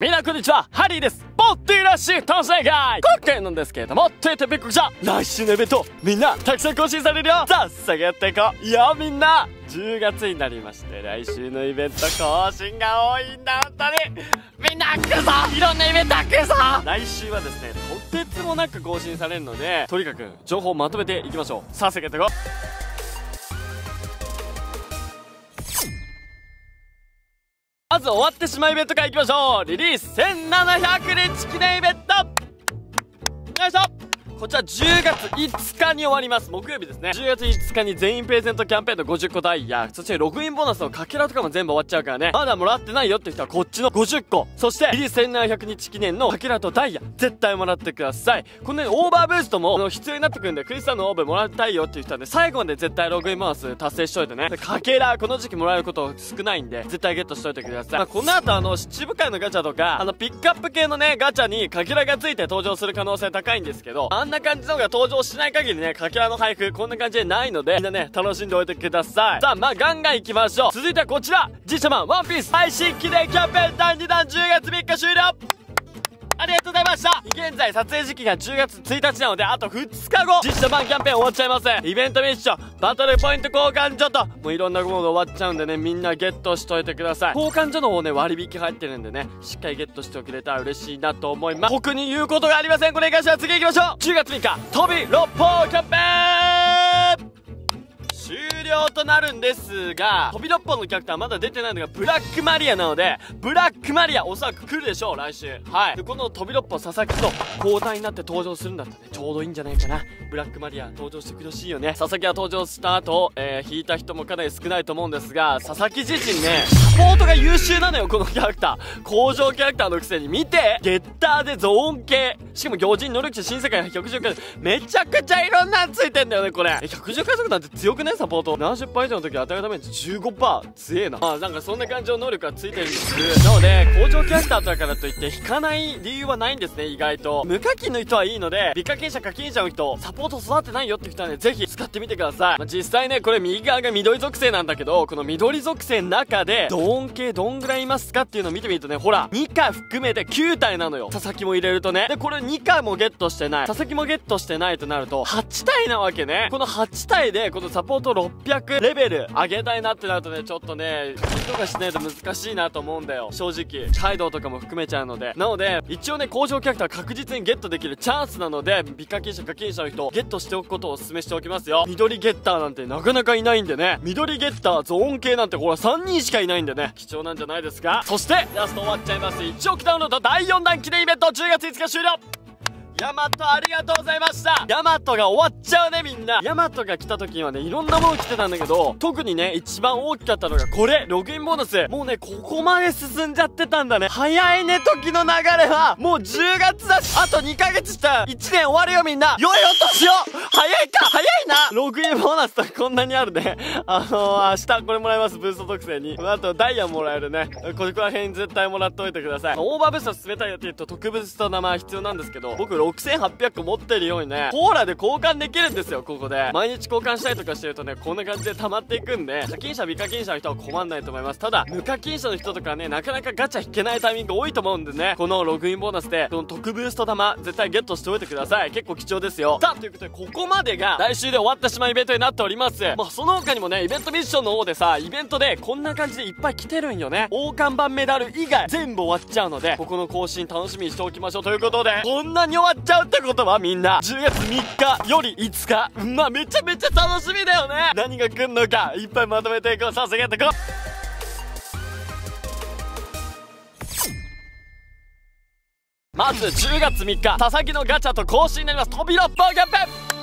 みんなこんにちは、ハリーです。ボッティラッシュ当選会。今回なんですけれども、トヨタビッグじゃ来週のイベント、みんなたくさん更新されるよ。さっさやっていこう。いやみんな。10月になりまして、来週のイベント更新が多いんだ、本当に。みんな来るぞ。いろんなイベント来るぞ。来週はですね、とてつもなく更新されるので、とにかく情報をまとめていきましょう。さっさやっていこう。まず終わってしまうイベントからいきましょう。リリース。1700日記念イベント。よいしょこちら10月5日に終わります。木曜日ですね。10月5日に全員プレゼントキャンペーンの50個ダイヤ、そしてログインボーナスのかけらとかも全部終わっちゃうからね。まだもらってないよって人はこっちの50個。そして、リリース1700日記念のかけらとダイヤ、絶対もらってください。このね、オーバーブーストも、あの、必要になってくるんで、クリスタンのオーブもらいたいよっていう人はね、最後まで絶対ログインボーナス達成しといてね。かけら、この時期もらえること少ないんで、絶対ゲットしといてください。まあ、この後あの、七部会のガチャとか、あの、ピックアップ系のね、ガチャにかけらがついて登場する可能性高いんですけど、あんな感じのが登場しない限りね、かけらの配布、こんな感じでないので、みんなね、楽しんでおいてください。さあ、まあ、ガンガン行きましょう。続いてはこちら、実写版ワンピース配信記念キャンペーン第2弾10月3日終了ありがとうございました。現在撮影時期が10月1日なのであと2日後。実写版キャンペーン終わっちゃいますイベントミッション。バトルポイント交換所と。もういろんなものが終わっちゃうんでねみんなゲットしといてください。交換所の方ね割引入ってるんでねしっかりゲットしておくれたら嬉しいなと思います。特に言うことがありません。これに関しては次行きましょう。10月3日飛び六方キャンペーン終了となるんですが、飛び六本のキャラクターまだ出てないのがブラックマリアなので、ブラックマリアおそらく来るでしょう、来週。はい。で、この飛び六本佐々木と交代になって登場するんだったらね、ちょうどいいんじゃないかな。ブラックマリア登場してくれしいよね。佐々木が登場した後、えー、引いた人もかなり少ないと思うんですが、佐々木自身ね、サポートが優秀なのよ、このキャラクター。工場キャラクターのくせに見てゲッターでゾーン系。しかも行人能力者新世界110回めちゃくちゃいろんなんついてんだよね、これ。え、110回速なんて強くね、サポート。70以上の時当たるダメージ15%強えな。あなんかそんな感じの能力がついてるんです。なので工場キャラクターだからといって引かない理由はないんですね意外と。無課金の人はいいので美課金者課金者の人サポート育ってないよって人はねぜひ使ってみてください、まあ、実際ねこれ右側が緑属性なんだけどこの緑属性の中でドーン系どんぐらいいますかっていうのを見てみるとねほら2課含めて9体なのよ。佐々木も入れるとね。でこれ2課もゲットしてない。佐々木もゲットしてないとなると8体なわけね。この8体でこのサポート600レベル上げたいなってなるとね、ちょっとね、人がしないと難しいなと思うんだよ。正直。カイドウとかも含めちゃうので。なので、一応ね、工場キャラクター確実にゲットできるチャンスなので、美課金者課金者の人、ゲットしておくことをお勧めしておきますよ。緑ゲッターなんてなかなかいないんでね。緑ゲッター、ゾーン系なんてほら3人しかいないんでね。貴重なんじゃないですか。そして、ラスト終わっちゃいます。1億ダウンロード第4弾記念イベント10月5日終了ヤマトありがとうございました。ヤマトが終わっちゃうねみんな。ヤマトが来た時にはね、いろんなもの来てたんだけど、特にね、一番大きかったのがこれ。ログインボーナス。もうね、ここまで進んじゃってたんだね。早いね、時の流れは。もう10月だし、あと2ヶ月した。ら1年終わるよみんな。良いお年を。早いか。早いな。ログインボーナスとこんなにあるね。あのー、明日これもらいます、ブースト特製に。あとダイヤもらえるね。ここら辺絶対もらっておいてください。オーバーブースト進めたいよって言うと特別と名前必要なんですけど、僕6800個持ってるようにね、コーラで交換できるんですよ、ここで。毎日交換したりとかしてるとね、こんな感じで溜まっていくんで、課金者、未課金者の人は困んないと思います。ただ、無課金者の人とかね、なかなかガチャ引けないタイミング多いと思うんでね、このログインボーナスで、この特ブースト玉、絶対ゲットしておいてください。結構貴重ですよ。さあ、ということで、ここまでが来週で終わってしまうイベントになっております。まあ、その他にもね、イベントミッションの方でさ、イベントでこんな感じでいっぱい来てるんよね。王冠版メダル以外、全部終わっちゃうので、ここの更新楽しみにしておきましょう。ということで、こんなに終わっっちゃうってことはみんな、10月3日より5日。まあ、めちゃめちゃ楽しみだよね。何が来んのか、いっぱいまとめていこう。さあ、次やっていこう。まず10月3日、佐々木のガチャと更新になります。飛び六本キャンペン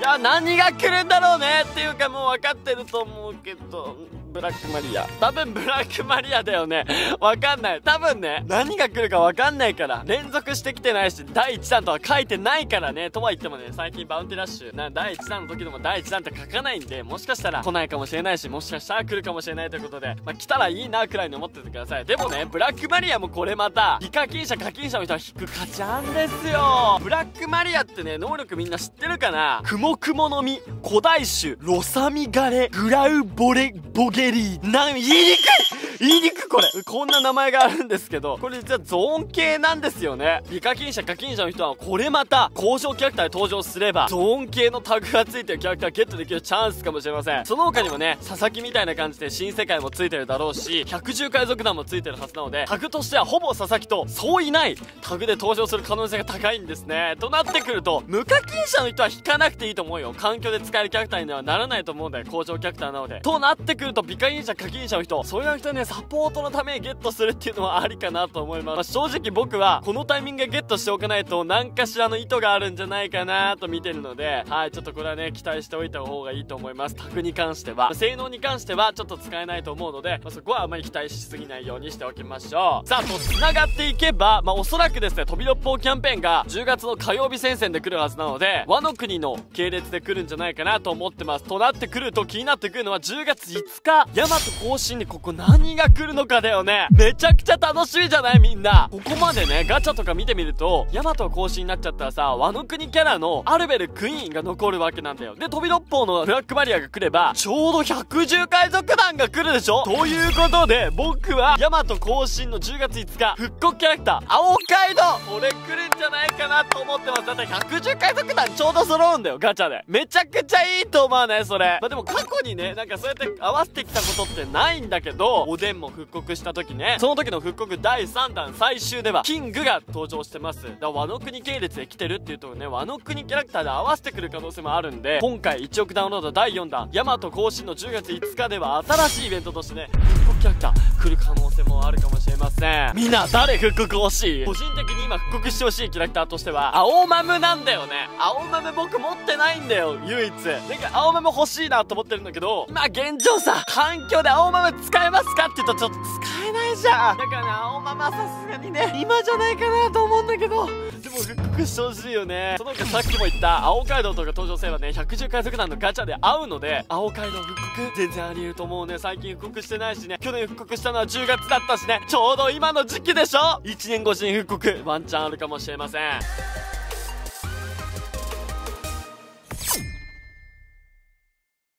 いや、何が来るんだろうねっていうかもう分かってると思うけど、ブラックマリア。多分ブラックマリアだよね。わかんない。多分ね、何が来るかわかんないから。連続してきてないし、第1弾とは書いてないからね。とは言ってもね、最近バウンティラッシュ、な、第1弾の時でも第1弾って書かないんで、もしかしたら来ないかもしれないし、もしかしたら来るかもしれないということで、まあ、来たらいいなくらいに思っててください。でもね、ブラックマリアもこれまた、微課金者課金者の人は引く価値あんですよ。ブラックマリアってね、能力みんな知ってるかな？クモクモの実、古代種、ロサミガレ、グラウボレ、ボゲゲリー。な、言いにくい言いにくこれ。こんな名前があるんですけどこれ実はゾーン系なんですよね。美課金者課金者の人はこれまた交渉キャラクターで登場すればゾーン系のタグがついてるキャラクターゲットできるチャンスかもしれません。その他にもね佐々木みたいな感じで新世界もついてるだろうし百獣海賊団もついてるはずなのでタグとしてはほぼ佐々木とそういないタグで登場する可能性が高いんですね。となってくると無課金者の人は引かなくていいと思うよ。環境で使えるキャラクターにはならないと思うんだよ。工場キャラクターなので。となってくると美課金者課金者の人そういう人ねサポートのためにゲットするっていうのはありかなと思います、まあ、正直僕はこのタイミングでゲットしておかないと何かしらの意図があるんじゃないかなと見てるのではいちょっとこれはね期待しておいた方がいいと思います。タグに関しては、性能に関してはちょっと使えないと思うので、まあ、そこはあまり期待しすぎないようにしておきましょう。さあと繋がっていけばまあおそらくですね飛び六方キャンペーンが10月の火曜日戦線で来るはずなので和の国の系列で来るんじゃないかなと思ってます。となってくると気になってくるのは10月5日大和更新にここ何がが来るのかだよね。めちゃくちゃ楽しみじゃない？みんな。ここまでねガチャとか見てみると大和更新になっちゃったらさ和の国キャラのアルベルクイーンが残るわけなんだよ。で飛び六方のブラックバリアが来ればちょうど百獣海賊団が来るでしょ？ということで僕は大和更新の10月5日復刻キャラクター青街道。これ来るんじゃないかなと思ってます。だって百獣海賊団ちょうど揃うんだよガチャで。めちゃくちゃいいと思わないそれ。まあ、でも過去にねなんかそうやって合わせてきたことってないんだけどおでんも復刻した時ね。その時の復刻第3弾最終ではキングが登場してます。だから和の国系列で来てるっていうとね和の国キャラクターで合わせてくる可能性もあるんで今回1億ダウンロード第4弾ヤマト更新の10月5日では新しいイベントとしてね。復キャラクター来る可能性もあるかもしれません。みんな誰復刻欲しい？個人的に今復刻してほしいキャラクターとしては青マムなんだよね。青マム僕持ってないんだよ唯一。なんか青マム欲しいなと思ってるんだけど今現状さ環境で青マム使えますかって言うとちょっと使えないじゃん。だからね青マムはさすがにね今じゃないかなと思うんだけど。でも復刻してほしいよね。その他さっきも言った青街道とか登場すればね百獣海賊団のガチャで会うので青街道復刻全然あり得ると思うね。最近復刻してないしね去年復刻したのは10月だったしね。ちょうど今の時期でしょ？1年越しに復刻。ワンチャンあるかもしれません。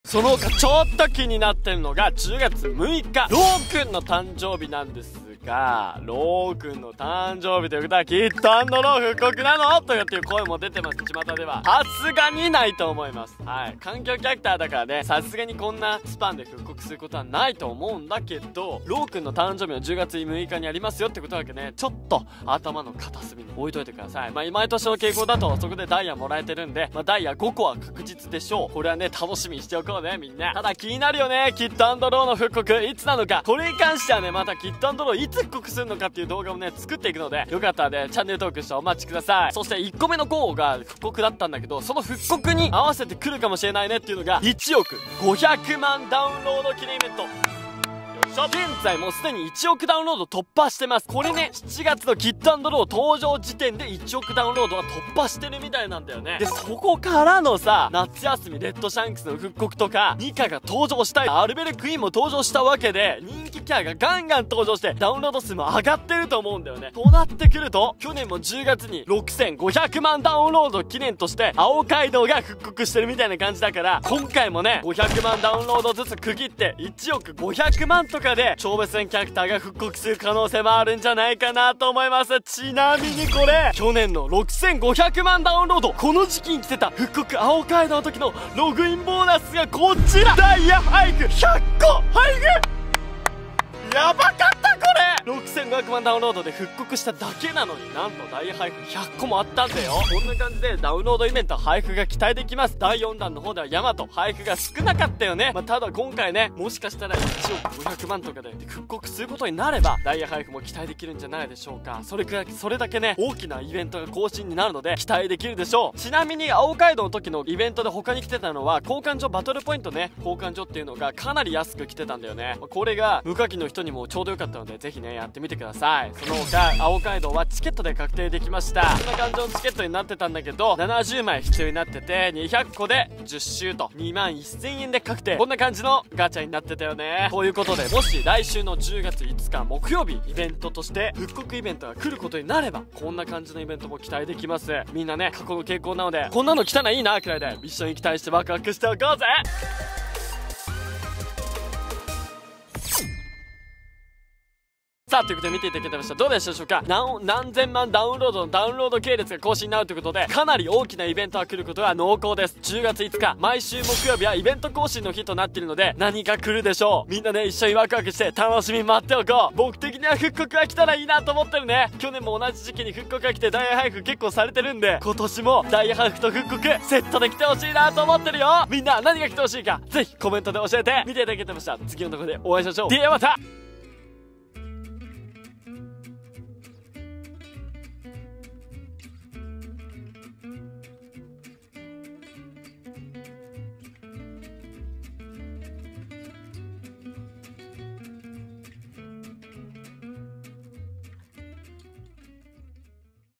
その他ちょっと気になってるのが10月6日ローくんの誕生日なんですが、ロー君の誕生日ということは、きっとアンドロー復刻なの？とかっていう声も出てます、巷では。すがにないと思います。はい。環境キャラクターだからね、さすがにこんなスパンで復刻することはないと思うんだけど、ロー君の誕生日の10月6日にありますよってことだけね、ちょっと頭の片隅に置いといてください。まあ、毎年の傾向だと、そこでダイヤもらえてるんで、まあ、ダイヤ5個は確実でしょう。これはね、楽しみにしておこうね、みんな。ただ気になるよね、キッドアンドローの復刻、いつなのか。これに関してはね、またキッドアンドローいつ復刻するのかっていう動画をね、作っていくので、よかったらね、チャンネル登録してお待ちください。そして1個目の号が復刻だったんだけど、その復刻に合わせてくるかもしれないねっていうのが、1億500万ダウンロード記念イベント。現在もうすでに1億ダウンロード突破してます。これね7月のキットロー登場時点で1億ダウンロードは突破してるみたいなんだよね。でそこからのさ夏休みレッドシャンクスの復刻とかニカが登場したいアルベルクイーンも登場したわけで人気キャラがガンガン登場してダウンロード数も上がってると思うんだよね。となってくると去年も10月に6500万ダウンロード記念として青街道が復刻してるみたいな感じだから今回もね500万ダウンロードずつ区切って1億500万とかで超別戦キャラクターが復刻する可能性もあるんじゃないかなと思います。ちなみにこれ去年の6500万ダウンロードこの時期に来てた復刻青街道の時のログインボーナスがこちら。ダイヤハイク100個配布。やばかったこれ。6500万ダウンロードで復刻しただけなのになんと大配布。100個もあったんだよ。こんな感じでダウンロードイベント配布が期待できます。第4弾の方ではヤマト配布が少なかったよね、まあ、ただ今回ねもしかしたら1億500万とかで復刻することになればダイヤ配布も期待できるんじゃないでしょうか。それくらいそれだけね大きなイベントが更新になるので期待できるでしょう。ちなみに青街道の時のイベントで他に来てたのは交換所バトルポイントね。交換所っていうのがかなり安く来てたんだよね。まこれが無課金の人にもちょうどよかったのでぜひねやってみてください。その他青街道はチケットで確定できました。こんな感じのチケットになってたんだけど70枚必要になってて200個で10周と2万1000円で確定。こんな感じのガチャになってたよね。ということでもし来週の10月5日木曜日イベントとして復刻イベントが来ることになればこんな感じのイベントも期待できます。みんなね過去の傾向なのでこんなの来たらいいなくらいで一緒に期待してワクワクしておこうぜ!ということで見ていただけましたどうでしたでしょうか？何何千万ダウンロードのダウンロード系列が更新になるということでかなり大きなイベントが来ることが濃厚です。10月5日毎週木曜日はイベント更新の日となっているので何か来るでしょう？みんなね一緒にワクワクして楽しみ待っておこう。僕的には復刻が来たらいいなと思ってるね。去年も同じ時期に復刻が来て大配布結構されてるんで今年も大配布と復刻セットで来てほしいなと思ってるよ。みんな何が来てほしいかぜひコメントで教えて。見ていただけてました次のとこでお会いしましょう。ではまた!